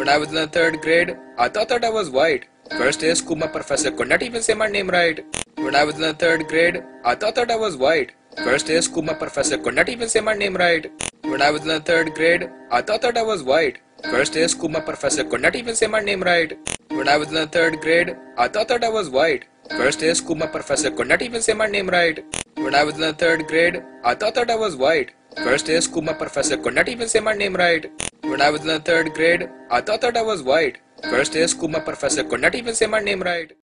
When I was in the third grade, I thought that I was white. First day of school, my professor could not even say my name right. When I was in the third grade, I thought that I was white. First day of school, my professor could not even say my name right. When I was in the third grade, I thought that I was white. First day of school, my professor could not even say my name right. When I was in the third grade, I thought that I was white. First day of school, my professor could not even say my name right. When I was in the third grade, I thought that I was white. First day of school, my professor could not even say my name right. When I was in the third grade, I thought that I was white. First day of school, my professor could not even say my name right.